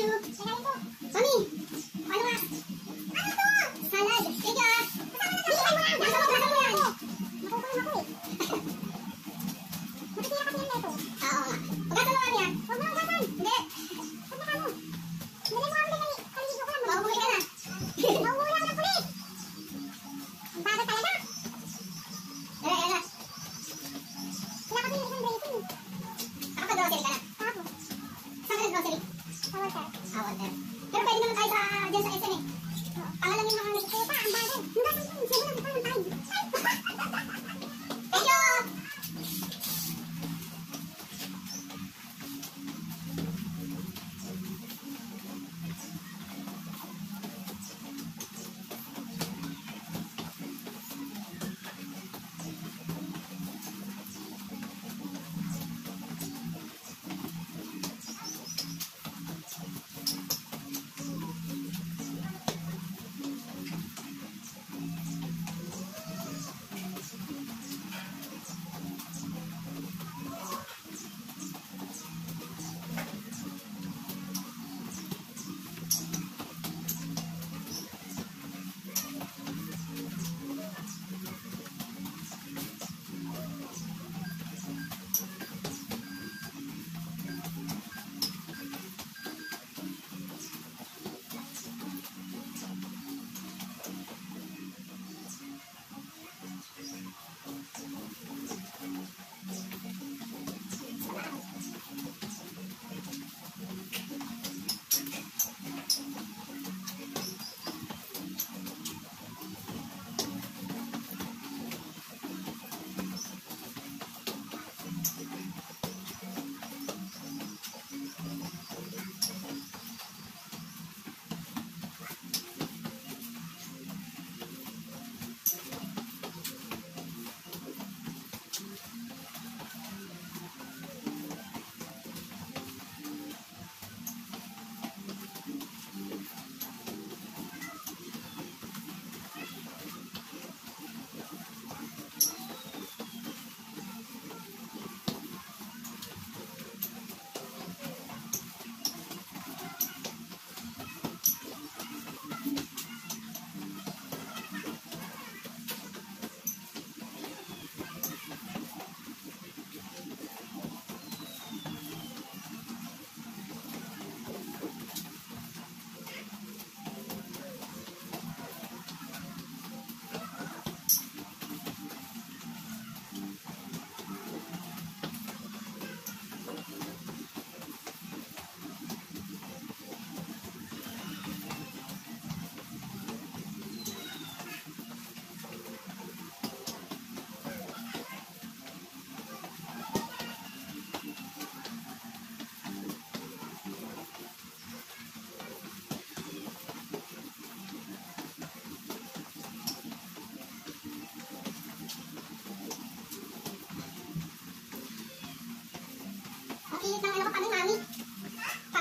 cute.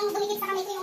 parang dumikit sa kamay ko yung